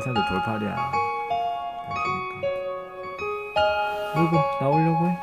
사람들 돌팔이야. 그러니까. 아이고 나오려고 해.